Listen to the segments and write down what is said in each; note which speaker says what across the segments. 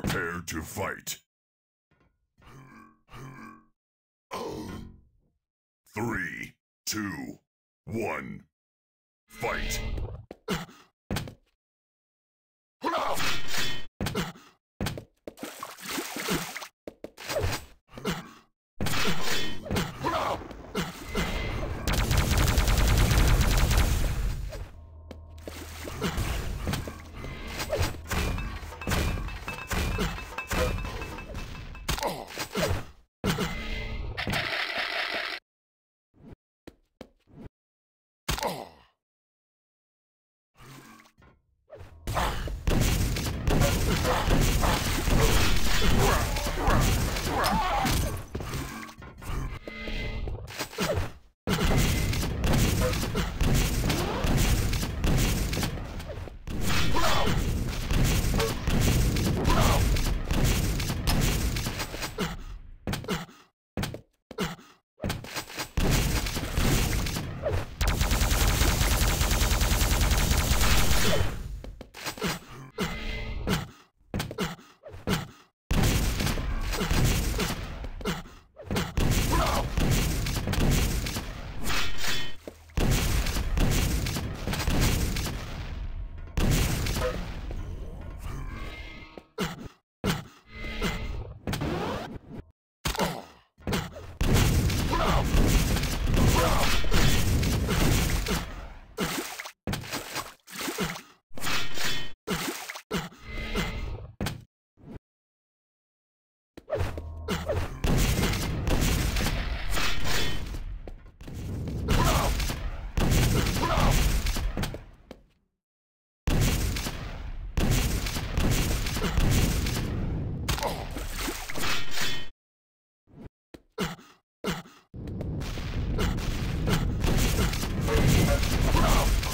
Speaker 1: Prepare to fight. Three, two, one, fight.
Speaker 2: Wow. Oh!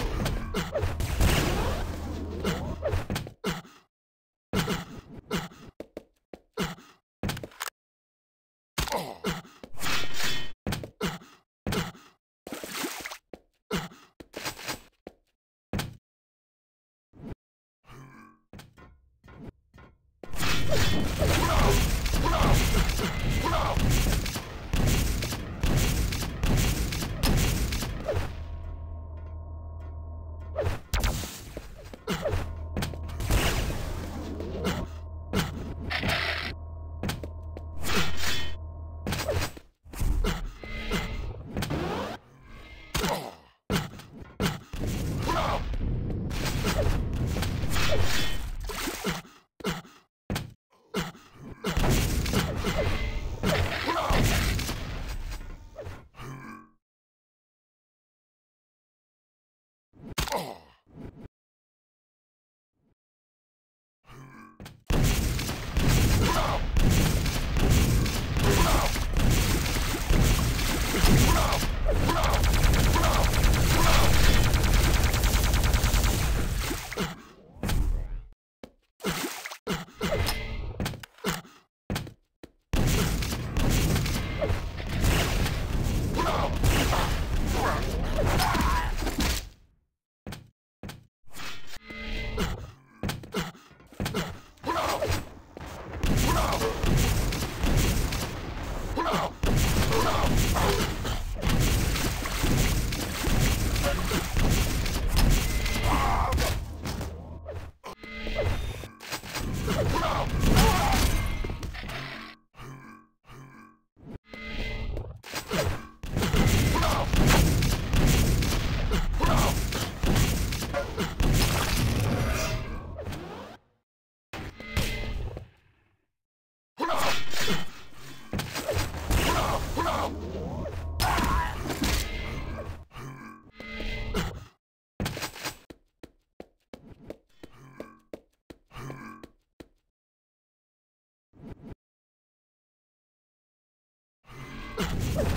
Speaker 2: Ugh!